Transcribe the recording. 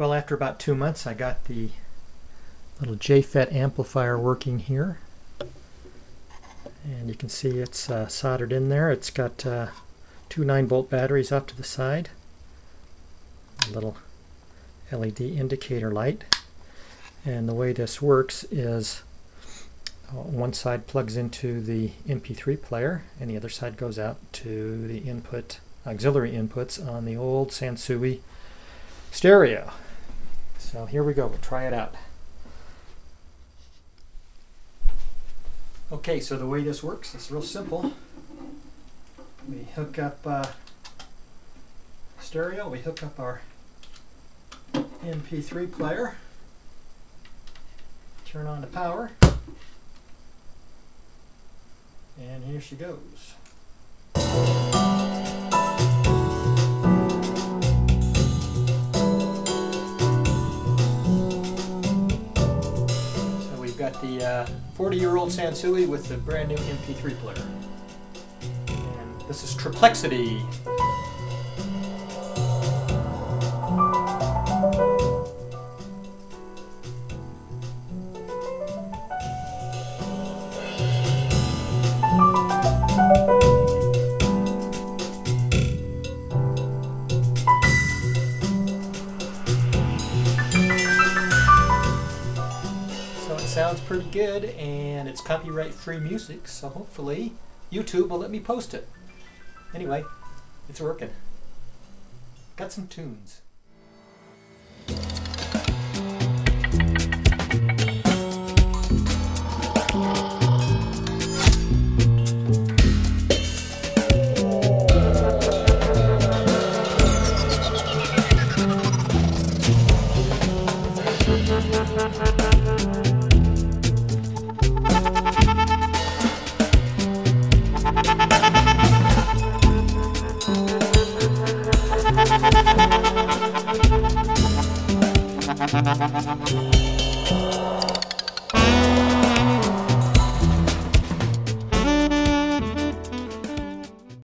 Well, after about two months, I got the little JFET amplifier working here. And you can see it's uh, soldered in there. It's got uh, two 9 volt batteries off to the side. A little LED indicator light. And the way this works is uh, one side plugs into the MP3 player and the other side goes out to the input auxiliary inputs on the old Sansui stereo. So here we go, we'll try it out. Okay, so the way this works is real simple. We hook up uh, stereo, we hook up our MP3 player, turn on the power, and here she goes. The 40-year-old uh, Sansui with the brand new MP3 player. And this is Triplexity. Sounds pretty good and it's copyright free music so hopefully YouTube will let me post it. Anyway, it's working. Got some tunes. Thank you.